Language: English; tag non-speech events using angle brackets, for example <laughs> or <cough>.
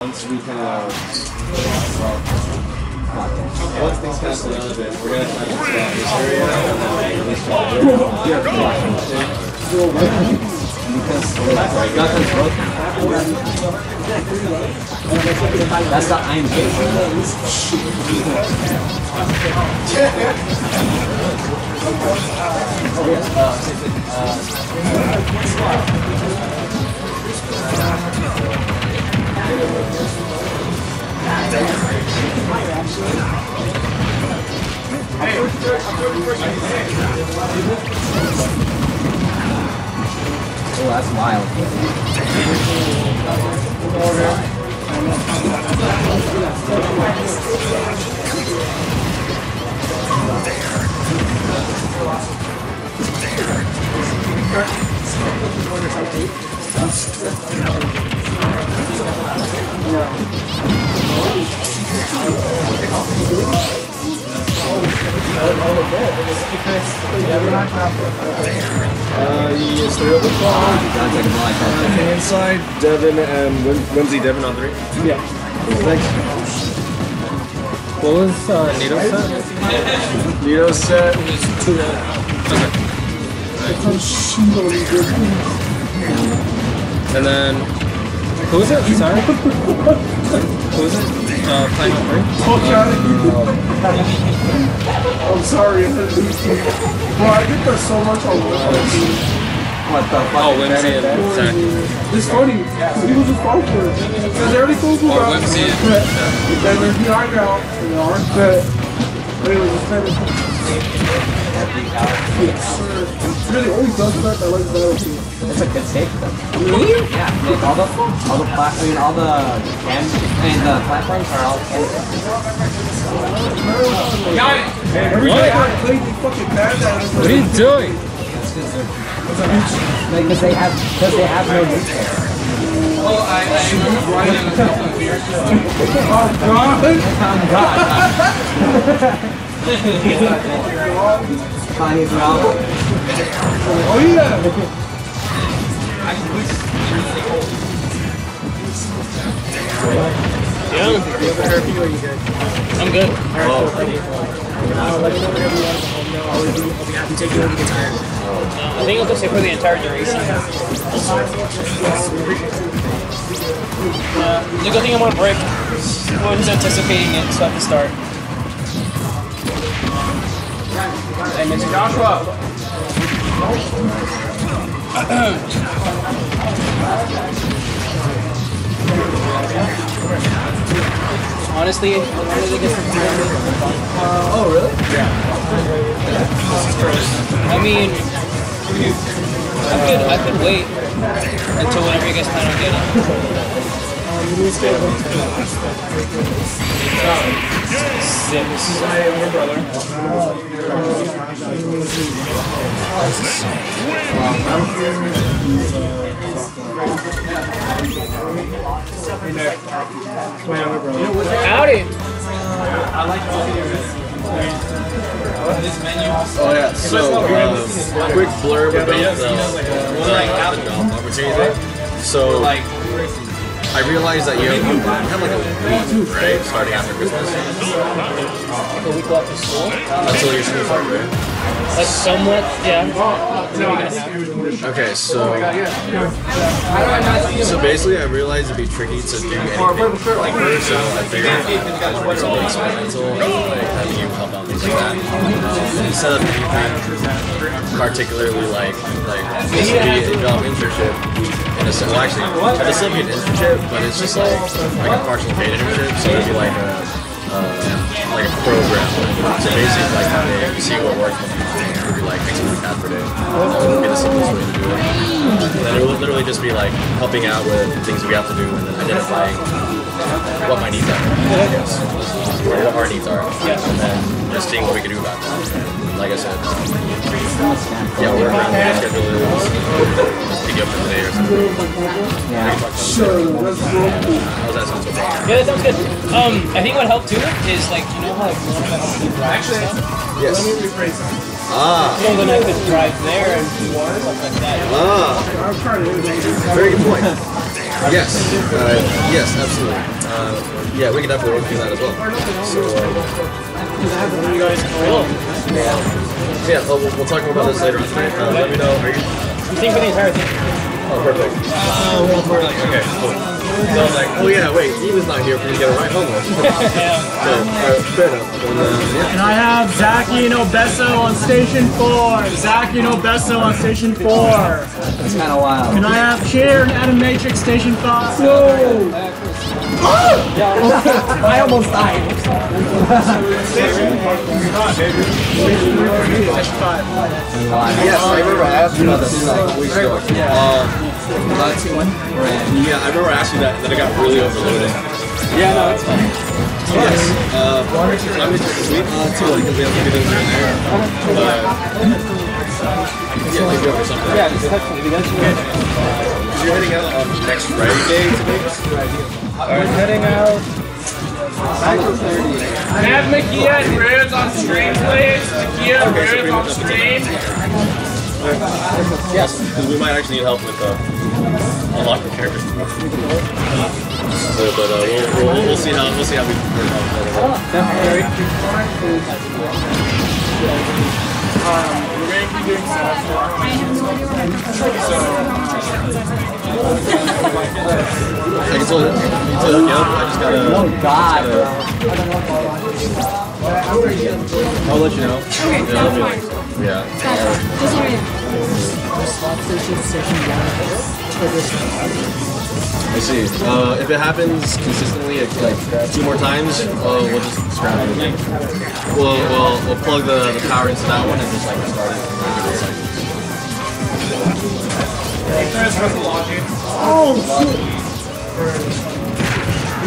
once we well, once things kind of slow down a bit, we're gonna try to expand this area and then. Because. That's the Iron Gate. Oh, that's wild. Uh, yes, three Sounds like a lot of Inside, Devin and Whimsy Devin on three. Yeah. Thanks. What was uh, Nito set? Nito set. And then Who was it? Sorry. Who is it? Uh, Planet Three. I'm sorry. Bro, I get there's so much on What the fuck? Oh, Whimsy and Zach. It's funny. He was just fun for it. Because every cool cool Or guy. Whimsy and And then he hung out and they aren't fit. But it was just kind of. It's really only does that that likes Battlefield. It's a good take though. Yeah, like all the all the plat I mean all the cam I mean the platforms are all Every time I played the fucking bad at it. What are you doing? like because they have because they have no nuclear. Oh, God. Funny as Oh, yeah. I'm good. I think I'll just stay for the entire duration. Uh, the good thing I'm on break. I was anticipating it, so I can start. Hey, Mr. Joshua. Honestly, I really think it's Oh really? I mean, I could I could wait until whenever you guys plan on getting. Six. Howdy. Oh yeah. So um, quick blurb about the, opportunity. So I realized that you have like a week, right, starting after Christmas a week left of school. until your school starts, right? Like somewhat, yeah. Maybe a week and a half. Okay, so so basically, I realized it'd be tricky to do anything like her, so I figured I'd work something experimental, like having you help out things like that. Instead of anything particularly like like this would be a job internship. In a, well, actually, be an internship, but it's just like like a partial paid internship, so it'd be like a uh, like a program. So basically, like how they see what works with you. It would be like amount of cash per day. That would be the simplest way to do it. And then it would literally just be like helping out with things we have to do and then identifying what my needs are, I guess, or what our needs are, and then just seeing what we can do about them. Like I said, yeah, we're around the schedule is just pick you up for the day or something. Yeah. Sure, let's. How's that sound so far? Yeah, that sounds good. Um, I think what helped too is like you know how like one of them helps you drive and stuff. Yes. Ah, So then I could drive there and do stuff like that. ah, I'm trying very good point. Yes, uh, yes, absolutely. Uh, yeah, we can definitely work through that as well. So, um, yeah, well, we'll, we'll talk more about this later on tonight. Uh, let me know. Are you? Think for the entire thing? Oh, perfect. Okay, cool. So I was like, oh yeah, wait, he was not here for me to get a ride home with. <laughs> so, uh, fair enough. And, uh, yeah. And I have Zaki and Obesso on station four. Zaki and Obesso on station four. It's kind of wild. And I have Chair and Animatrix station five. Whoa! <laughs> I almost died. Station five. Yes, I remember I asked you about this like weeks ago. Um, Let's see when yeah, I remember asking that, that I got really overloaded. Yeah, no, it's fine. Yes. Uh, I'm going to this week. Uh, too, because we have to get in there. But, yeah, maybe over something. Yeah, just text me. If you Because you're heading out on next Friday to Vegas? We're heading out. I have Makia and Rose on stream, please. Makia and Okay, so on stream. Yes. Because we might actually need help with uh, unlocking characters. So, but uh, we'll, we'll, we'll see how we'll see how we. We're going to be doing I can tell you, you tell you. I just gotta. Oh God, bro. I'll let you know. Yeah, that'll yeah. This area. Station, station I see. Uh, if it happens consistently, like, like two more times, uh, we'll just scrap everything. We'll, we'll, we'll plug the, the power into that one and just like restart it. and give it a second.